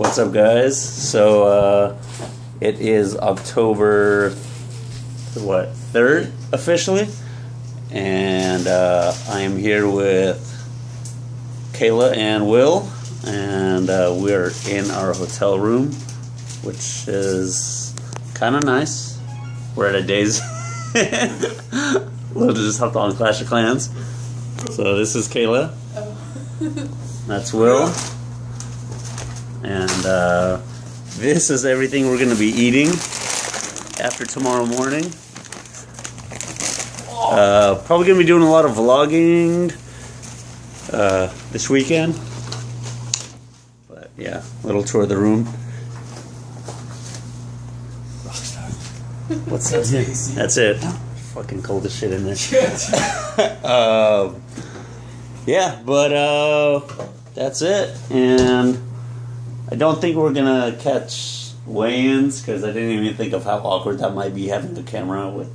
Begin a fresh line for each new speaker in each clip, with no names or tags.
What's up, guys? So uh, it is October what third officially, and uh, I am here with Kayla and Will, and uh, we're in our hotel room, which is kind of nice. We're at a days. Will just hopped on Clash of Clans. So this is Kayla. That's Will. And uh, this is everything we're going to be eating after tomorrow morning. Uh, probably going to be doing a lot of vlogging uh, this weekend. But yeah, little tour of the room. What's that? That's it. Fucking cold as shit in there. um, yeah, but uh, that's it. And I don't think we're gonna catch weigh-ins because I didn't even think of how awkward that might be having a camera with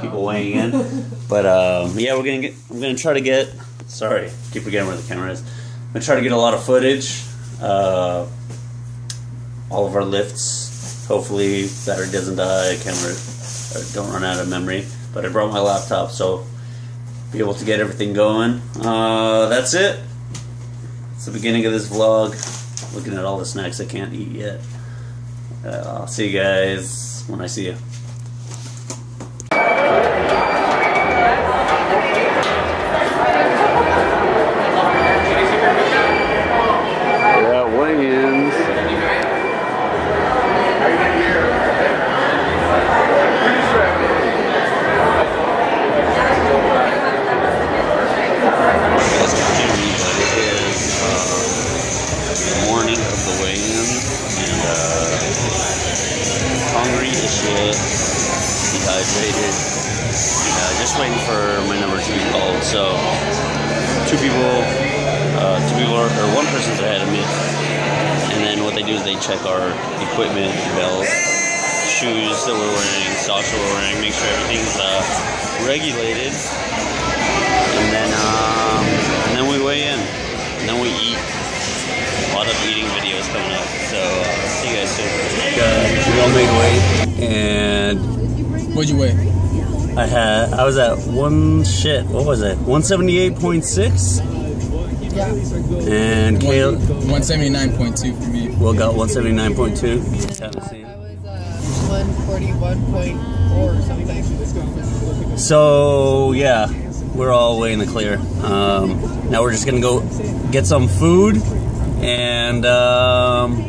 people weighing in. But um, yeah, we're gonna get. I'm gonna try to get. Sorry, keep forgetting where the camera is. I'm gonna try to get a lot of footage. Uh, all of our lifts. Hopefully, battery doesn't die. Camera don't run out of memory. But I brought my laptop, so be able to get everything going. Uh, that's it. It's the beginning of this vlog. Looking at all the snacks I can't eat yet. Uh, I'll see you guys when I see you. All made weight, and
What'd you weigh?
I had I was at one shit. What was it? One seventy eight point six,
Yeah.
and Kale
One seventy nine point two for me.
Will got one seventy nine point two. Haven't
I was uh, 141.4 or something.
So yeah, we're all way in the clear. Um, now we're just gonna go get some food, and um,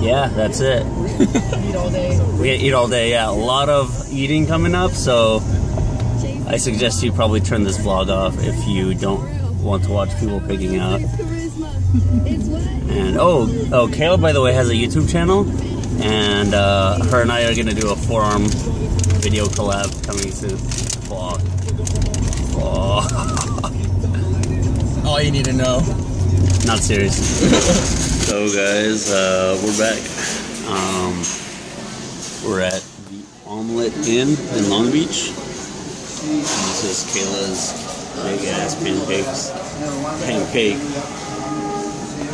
yeah, that's it.
Eat all day.
We eat all day. Yeah, a lot of eating coming up. So I suggest you probably turn this vlog off if you don't want to watch people picking out. And oh, oh, Kayla, by the way, has a YouTube channel, and uh, her and I are gonna do a forearm video collab coming soon. Vlog. Vlog.
All you need to know.
Not serious. so, guys, uh, we're back. Um, we're at the Omelet Inn in Long Beach. And this is Kayla's big ass pancakes. Pancake.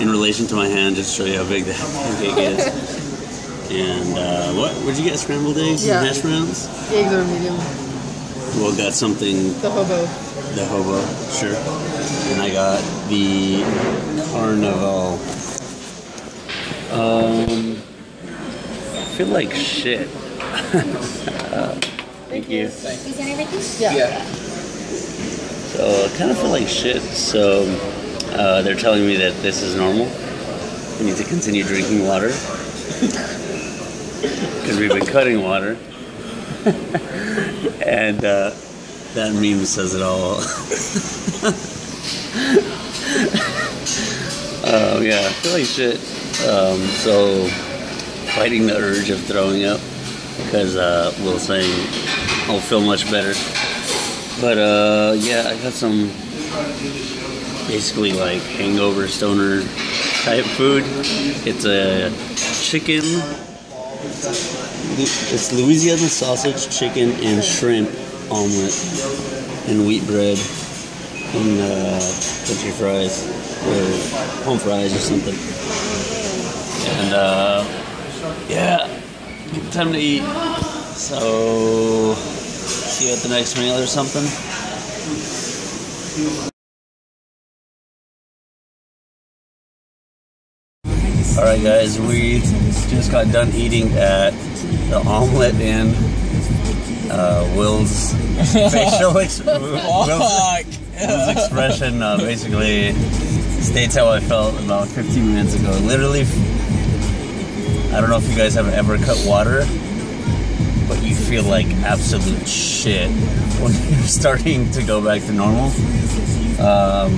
In relation to my hand, just to show you how big that pancake is. And uh, what? Would you get scrambled eggs
Yeah.
and hash browns?
Eggs are medium.
Well, got something
The hobo.
the hobo, sure. And I got the carnival. Um, I feel like shit. Uh, thank you.
Is that everything?
Yeah.
So I kind of feel like shit. So uh, they're telling me that this is normal. I need to continue drinking water because we've been cutting water, and uh, that meme says it all. Oh yeah, I feel like shit. Um, so fighting the urge of throwing up because uh, Will saying I'll feel much better. But uh, yeah, I got some basically like hangover stoner type food. It's a chicken. It's Louisiana sausage, chicken, and shrimp omelet, and wheat bread, and uh, country fries. or home fries or something. And uh, yeah, time to eat. So see you at the next meal or something. All right, guys, we just got done eating at the Omelet Inn. Uh, Will's facial ex- Will's, Will's expression uh, basically states how I felt about 15 minutes ago. Literally, I don't know if you guys have ever cut water, but you feel like absolute shit when you're starting to go back to normal. Um,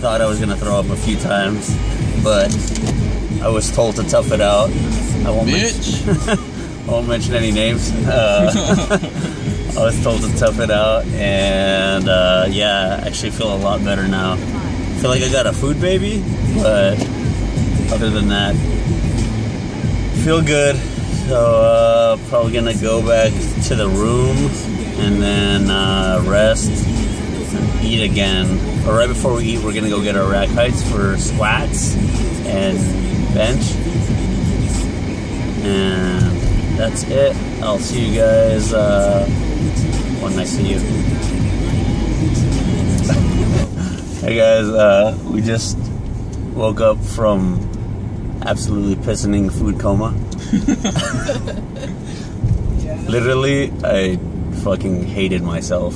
thought I was gonna throw up a few times, but I was told to tough it out. I won't. I won't mention any names. Uh, I was told to tough it out, and uh, yeah, I actually feel a lot better now. I feel like I got a food baby, but other than that, feel good. So uh, probably gonna go back to the room and then uh, rest and eat again. But right before we eat, we're gonna go get our rack heights for squats and bench. And that's it. I'll see you guys uh, when I see you. hey guys, uh, we just woke up from absolutely pissing food coma. Literally, I fucking hated myself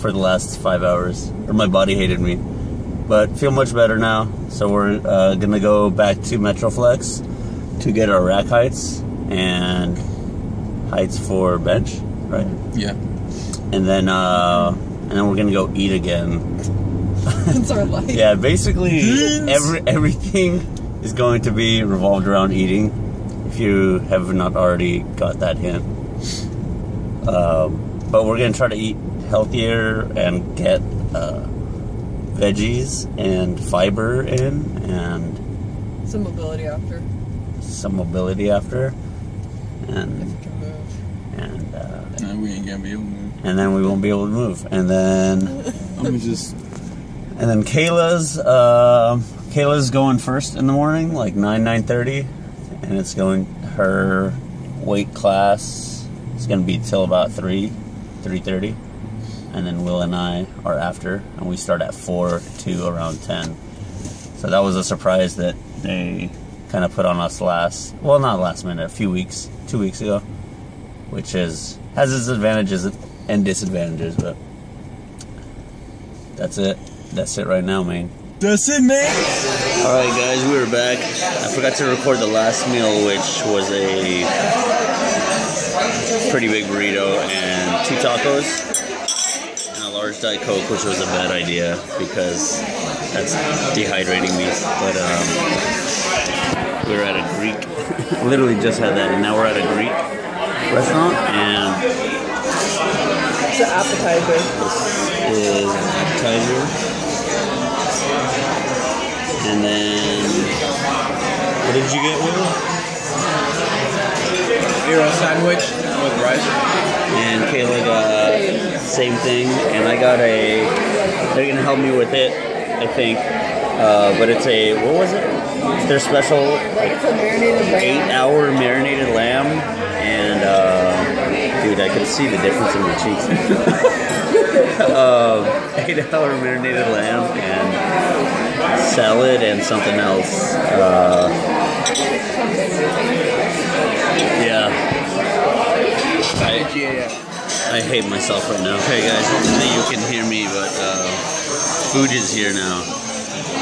for the last five hours, or my body hated me. But feel much better now, so we're uh, gonna go back to Metroflex to get our rack heights and heights for bench, right?
Yeah.
And then, uh, and then we're gonna go eat again.
It's our life.
Yeah, basically every everything is going to be revolved around eating. If you have not already got that hint, um, but we're gonna try to eat healthier and get uh, veggies and fiber in and
Some mobility after.
some mobility after,
If
and
can move.
and uh,
Nah, we ain't gonna be able to move.
and then we won't be able to move, and then.
I'm just.
And then Kayla's uh, Kayla's going first in the morning, like nine nine thirty, and it's going her weight class is going to be till about three three thirty, and then Will and I are after, and we start at four to around ten. So that was a surprise that they kind of put on us last, well, not last minute, a few weeks, two weeks ago, which is has its advantages and disadvantages, but that's it. That's it right now, man.
That's it, man.
All right, guys, we were back. I forgot to record the last meal, which was a pretty big burrito and two tacos and a large diet coke, which was a bad idea because that's dehydrating me. But um, we were at a Greek, literally just had that, and now we're at a Greek restaurant, and
It's an appetizer.
this is an appetizer. And then, what did you get, Will?
gyro sandwich with rice.
and Kayla got same thing, and I got a. They're gonna help me with it, I think. Uh, but it's a what was it? It's their special like
It's a marinated lamb.
eight-hour marinated lamb, and uh, dude, I could see the difference in my cheeks. um, eight-hour marinated lamb and salad and something else. Uh, yeah. I, I hate myself right now. Okay, guys, hopefully you can hear me, but uh, food is here now.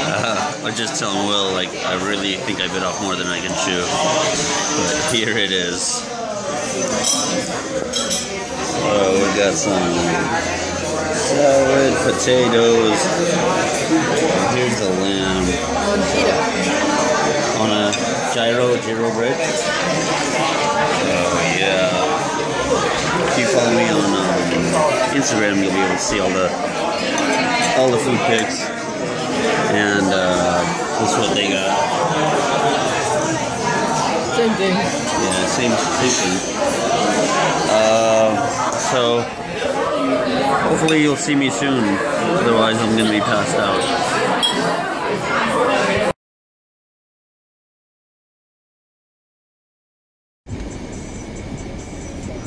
Uh, I was just telling Will, like, I really think I bit off more than I can chew. But here it is. Oh, we got some salad, potatoes. And here's the lamb
On pita.
on a gyro gyro bread. Oh yeah. If you follow me on um, Instagram, you'll be able to see all the all the food pics. And uh, this is what they got.
Same thing.
Yeah, same same thing. Uh, so hopefully you'll see me soon. Otherwise, I'm gonna be passed out.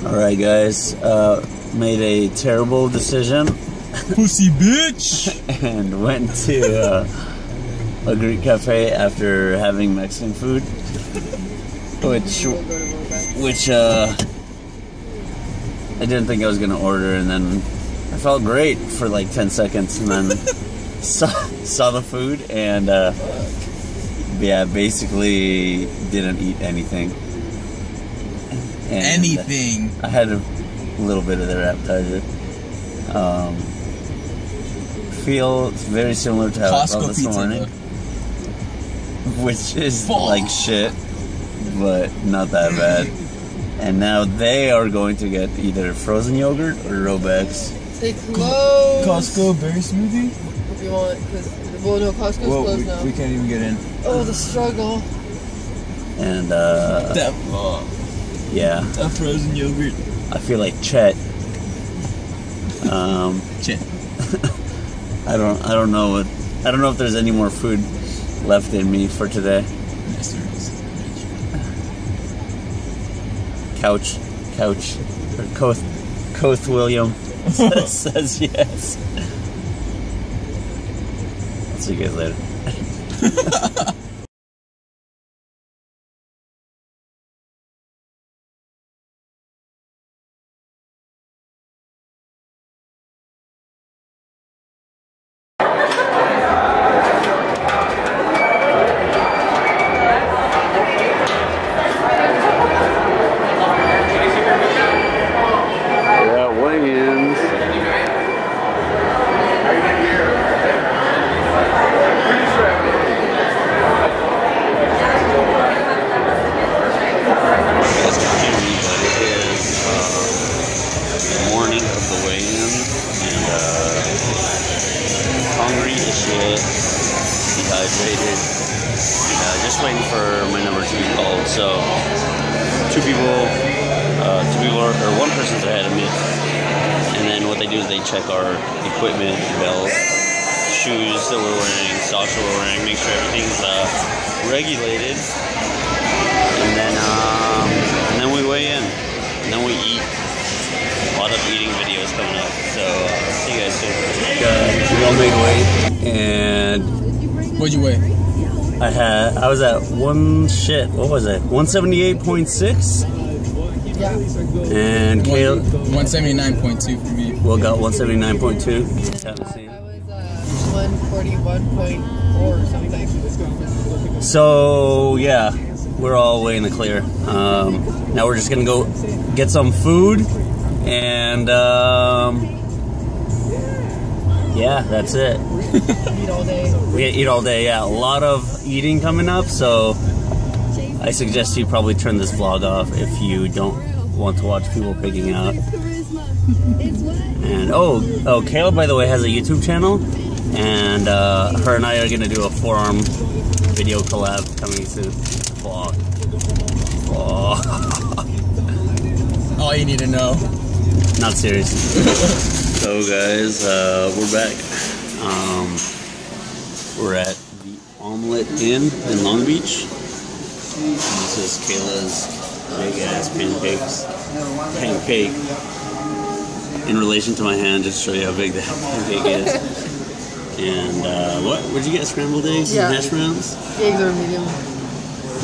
All right, guys. Uh, made a terrible decision
Pussy bitch.
and went to uh, a Greek cafe after having Mexican food, which
We'll go to Rollback.
which uh, I didn't think I was gonna order, and then I felt great for like ten seconds, and then saw, saw the food, and uh, yeah, basically didn't eat anything. And
Anything.
I had a little bit of their appetizer. Um, feel very similar to how I felt
Costco
this
pizza.
morning,
though.
which is like shit, but not that bad. And now they are going to get either frozen yogurt or Robeks.
They closed.
Costco berry smoothie.
If you want, because well, no, Costco's
Whoa,
closed
we,
now.
we can't even get in.
Oh, the struggle.
And uh,
That uh,
yeah,
that frozen yogurt.
I feel like Chet. Um,
Shit.
I don't, I don't know what, I don't know if there's any more food left in me for today.
Yes, there is.
Couch, couch, or Koth, Koth William says yes. See you guys later. of the weigh-in, and uh, hungry as shit, dehydrated, and uh, just waiting for my number to be called. So, two people, uh, two people, are, or one person's ahead of me, and then what they do is they check our equipment, belts, shoes that we're wearing, socks that we're wearing, make sure everything's uh, regulated, and then um, and then we weigh in, and then we eat. A lot of eating videos coming up, so uh, see you guys soon. Uh, we all made weight, and
What'd you weigh?
I had I was at one shit. What was it? One seventy eight point six,
Yeah.
and Kale
One seventy nine point two for me.
Will got one seventy nine point two.
I was uh, 141.4 or something.
So yeah, we're all way in the clear. Um, now we're just gonna go get some food, and um, yeah, that's it.
Eat all day.
We eat all day. Yeah, a lot of eating coming up. So I suggest you probably turn this vlog off if you don't want to watch people picking out. And oh, oh, Kayla, by the way, has a YouTube channel, and uh, her and I are gonna do a forearm video collab coming soon. Vlog. Vlog.
All you need to know.
Not serious. so, guys, uh, we're back. Um, we're at the Omelet Inn in Long Beach. This is Kayla's big ass pancakes. Pancake. In relation to my hand, just to show you how big that pancake is. And uh, what? Would you get scrambled eggs
Yeah.
and hash browns?
The eggs are medium.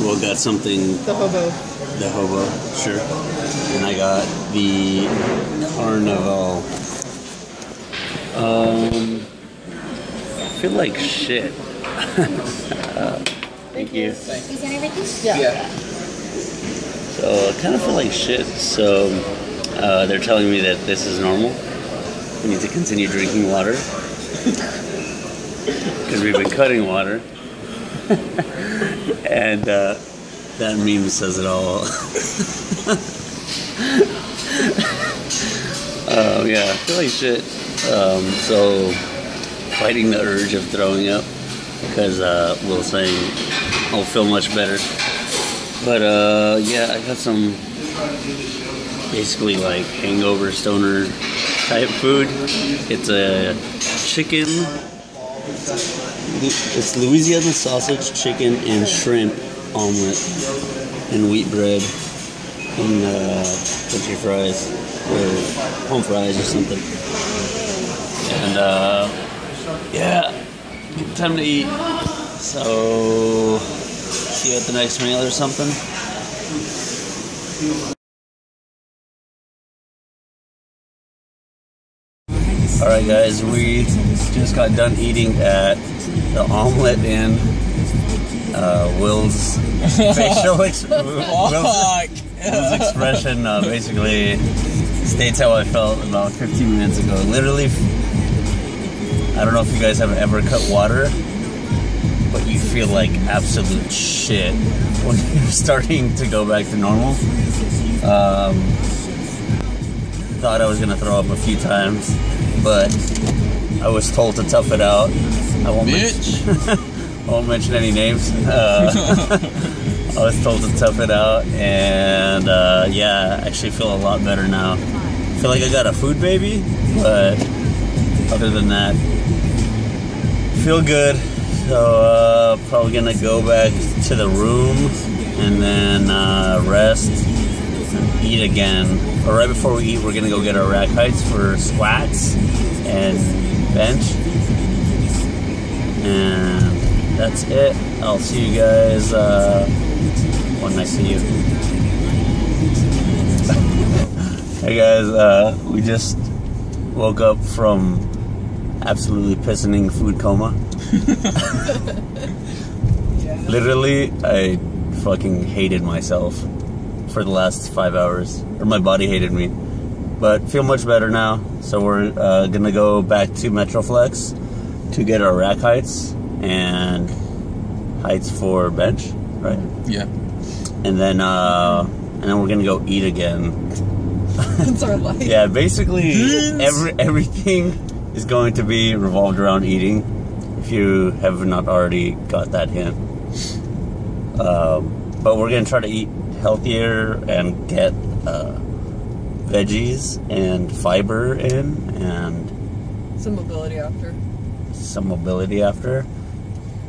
Well, got something
The hobo.
the hobo, sure. And I got the carnival. Um, I feel like shit. Uh, thank you.
Is that everything?
Yeah.
So I kind of feel like shit. So uh, they're telling me that this is normal. We need to continue drinking water because we've been cutting water, and uh, that meme says it all. Um, yeah, I feel like shit. Um, so fighting the urge of throwing up because uh, Will saying I'll feel much better. But uh, yeah, I got some basically like hangover stoner type food. It's a chicken it's Louisiana sausage, chicken, and shrimp omelet, and wheat bread, and uh, country fries, or home fries or something. And uh, yeah, time to eat. So see you at the next meal or something. All right, guys, we just got done eating at the Omelet Inn. Uh, Will's facial ex- Will's, Will's expression uh, basically states how I felt about 15 minutes ago. Literally, I don't know if you guys have ever cut water, but you feel like absolute shit when you're starting to go back to normal. Um, thought I was gonna throw up a few times, but I was told to tough it out. I won't. I won't mention any names. Uh, I was told to tough it out, and uh, yeah, I actually feel a lot better now. I feel like I got a food baby, but other than that, feel good. So uh, probably gonna go back to the room and then uh, rest and eat again. But right before we eat, we're gonna go get our rack heights for squats and bench. And that's it. I'll see you guys uh, when I see you. hey guys, uh, we just woke up from absolutely pissing food coma. Literally, I fucking hated myself for the last five hours, or my body hated me. But feel much better now, so we're uh, gonna go back to Metroflex to get our rack heights and heights for bench, right?
Yeah.
And then, uh, and then we're gonna go eat again.
That's our life.
Yeah, basically every everything is going to be revolved around eating. If you have not already got that hint, um, but we're gonna try to eat healthier and get uh, veggies and fiber in and
Some mobility after.
some mobility after,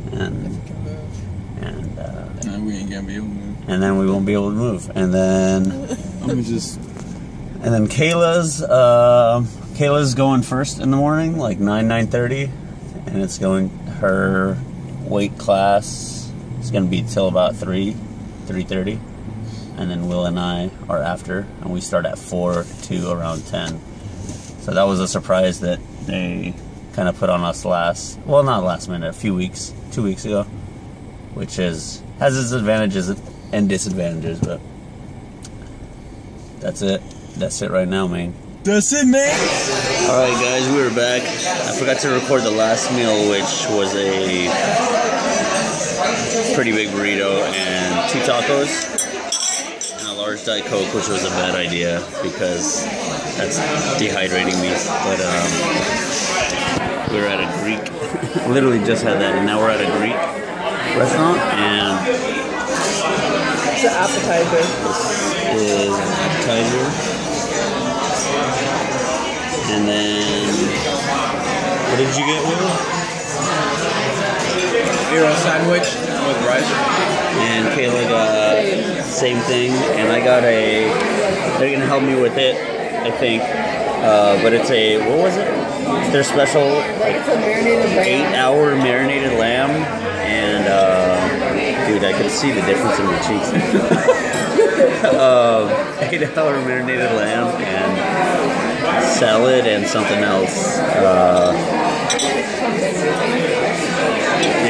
If
and
you can move.
and uh,
Nah, we ain't gonna be able to move.
and then we won't be able to move, and then.
I'm just.
And then Kayla's uh, Kayla's going first in the morning, like nine nine thirty, and it's going her weight class is going to be till about three three thirty, and then Will and I are after, and we start at four to around ten. So that was a surprise that they kind of put on us last, well, not last minute, a few weeks, two weeks ago, which is has its advantages and disadvantages, but that's it. That's it right now, man.
That's it, man.
All right, guys, we are back. I forgot to record the last meal, which was a pretty big burrito and two tacos and a large diet coke, which was a bad idea because that's dehydrating me. But um, we were at a Greek, literally just had that, and now we're at a Greek restaurant, and
It's an appetizer.
This is an appetizer. And then, what did you get, Will?
gyro sandwich with rice.
And Kayla got same thing, and I got a. They're gonna help me with it, I think. Uh, but it's a what was it? It's their special like
It's a marinated
eight-hour marinated lamb, and dude, I could see the difference in my cheeks. um, eight-hour marinated lamb and salad and something else. Uh,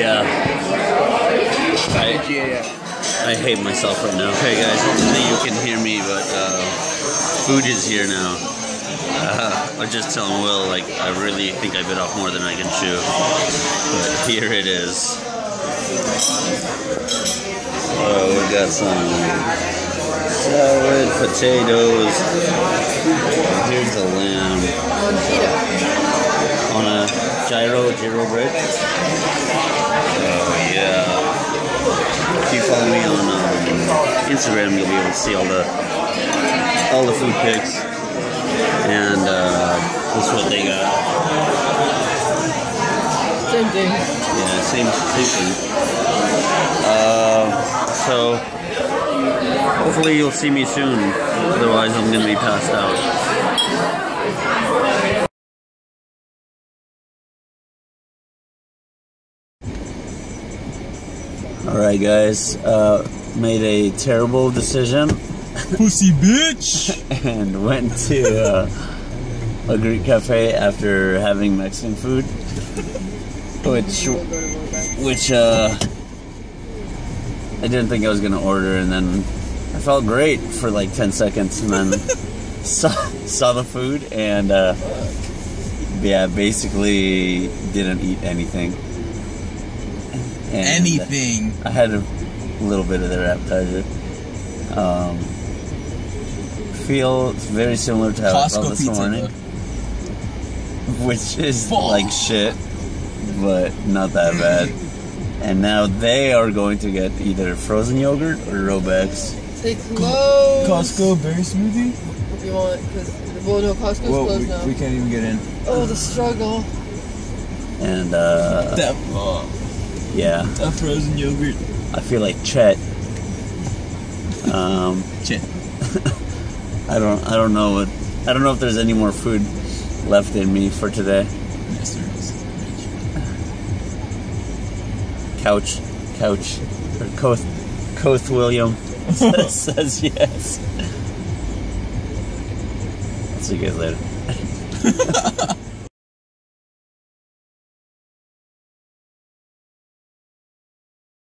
yeah. I, I hate myself right now. Okay, guys, hopefully you can hear me, but uh, food is here now. Uh, I was just telling Will, like, I really think I bit off more than I can chew. But here it is. Oh, we got some salad, potatoes. Here's the lamb
On
a gyro, gyro bread. Oh, yeah. If you follow me on um, Instagram, you'll be able to see all the all the food pics, and uh, this is what they got.
Same thing.
Yeah, same same thing. Uh, so hopefully you'll see me soon. Otherwise, I'm gonna be passed out. All right, guys. Uh, made a terrible decision
Pussy bitch.
and went to uh, a Greek cafe after having Mexican food, which
We'll go to Wolfpack.
which uh, I didn't think I was gonna order, and then I felt great for like ten seconds, and then saw saw the food, and uh, yeah, basically didn't eat anything. And
Anything.
I had a little bit of their appetizer. Um, feel very similar to how I felt this
pizza.
morning,
though.
which is
Fuck.
like shit, but not that bad. And now they are going to get either frozen yogurt or Robeks.
They close.
Costco berry smoothie.
If you want, because well, no, Costco's
Well,
closed
we,
now.
we can't even get in.
oh, the struggle.
And uh,
That uh,
yeah,
that frozen yogurt.
I feel like Chet. Um,
Shit.
I don't, I don't know what, I don't know if there's any more food left in me for today. Couch, couch, or Koth, Koth William says, says yes. I'll see you guys later.